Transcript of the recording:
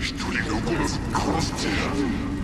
一人残らず殺してやる。